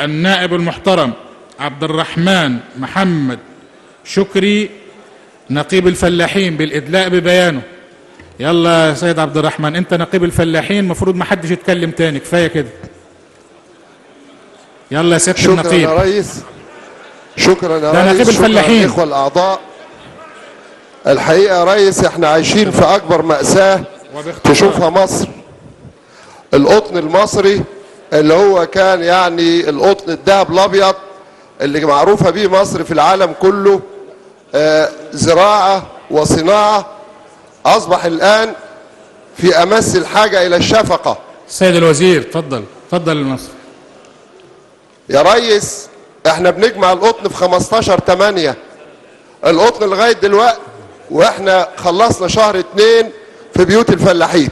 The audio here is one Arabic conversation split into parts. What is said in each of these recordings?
النائب المحترم عبد الرحمن محمد. شكري نقيب الفلاحين بالإدلاء ببيانه. يلا يا سيد عبد الرحمن أنت نقيب الفلاحين مفروض ما حدش يتكلم تاني كفاية كده. يلا يا سياده شكرا النقيب. يا ريس. شكرا يا ريس نقيب شكرا الفلاحين. الإخوة الأعضاء. الحقيقة يا ريس إحنا عايشين في أكبر مأساة. تشوفها مصر. القطن المصري اللي هو كان يعني القطن الذهب الأبيض اللي معروفة بيه مصر في العالم كله آه، زراعة وصناعة. أصبح الآن في أمس الحاجة إلى الشفقة. السيد الوزير اتفضل اتفضل لمصر يا ريس إحنا بنجمع القطن في 15 8 القطن لغاية دلوقتي وإحنا خلصنا شهر اتنين في بيوت الفلاحين.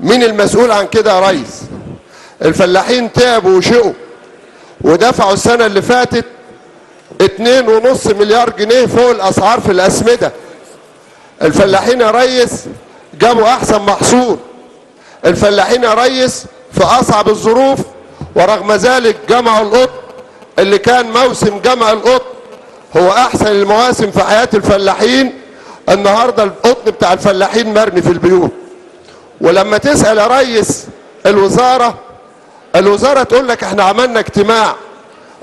مين المسؤول عن كده يا ريس؟ الفلاحين تعبوا وشقوا. ودفعوا السنة اللي فاتت اتنين ونص مليار جنيه فوق الأسعار في الأسمدة. الفلاحين يا ريس جابوا أحسن محصول. الفلاحين يا ريس في أصعب الظروف ورغم ذلك جمعوا القط اللي كان موسم جمع القط هو أحسن المواسم في حياة الفلاحين. النهاردة القطن بتاع الفلاحين مرمي في البيوت. ولما تسأل يا ريس الوزارة الوزارة تقول لك إحنا عملنا اجتماع.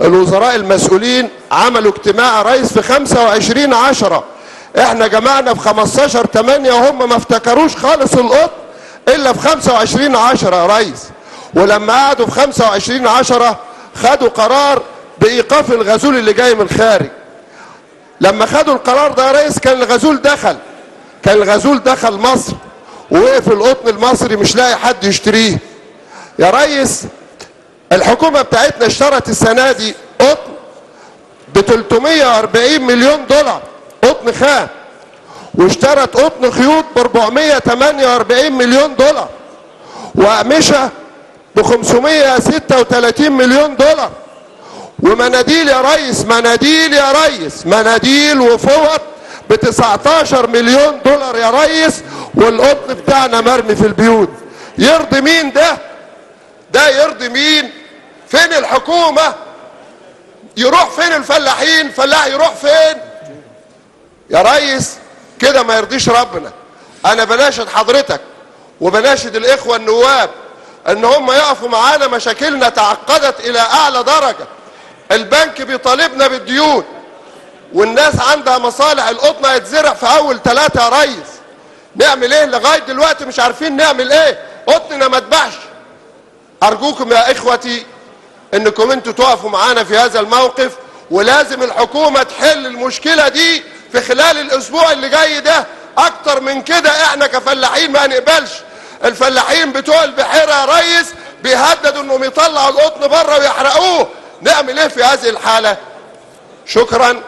الوزراء المسؤولين عملوا اجتماع ريس في 25 عشرة. إحنا جمعنا في 15 8 وهم ما افتكروش خالص القط إلا في 25 عشرة يا ريس. ولما قعدوا في 25 عشرة خدوا قرار بإيقاف الغزول اللي جاي من الخارج. لما خدوا القرار ده يا ريس كان الغزول دخل. كان الغزول دخل مصر. ووقف القطن المصري مش لاقي حد يشتريه. يا ريس الحكومة بتاعتنا اشترت السنة دي قطن ب 340 مليون دولار قطن خام واشترت قطن خيوط ب 448 مليون دولار وأقمشة ب 536 مليون دولار. ومناديل يا ريس مناديل يا ريس مناديل وفوط ب 19 مليون دولار يا ريس والقطن بتاعنا مرمي في البيوت. يرضي مين ده؟ ده يرضي مين؟ فين الحكومة؟ يروح فين الفلاحين؟ فلاح يروح فين؟ يا ريس كده ما يرضيش ربنا. أنا بناشد حضرتك وبناشد الإخوة النواب إن هم يقفوا معانا مشاكلنا تعقدت إلى أعلى درجة. البنك بيطالبنا بالديون والناس عندها مصالح القطن هيتزرع في أول ثلاثة يا ريس. نعمل إيه؟ لغاية دلوقتي مش عارفين نعمل إيه. قطننا ما اتباعش أرجوكم يا إخوتي إنكم أنتوا تقفوا معانا في هذا الموقف ولازم الحكومة تحل المشكلة دي في خلال الأسبوع اللي جاي ده. أكتر من كده إحنا كفلاحين ما نقبلش. الفلاحين بتوع البحيرة يا ريس بيهددوا إنهم يطلعوا القطن بره ويحرقوه. نعمل إيه في هذه الحالة؟ شكرا.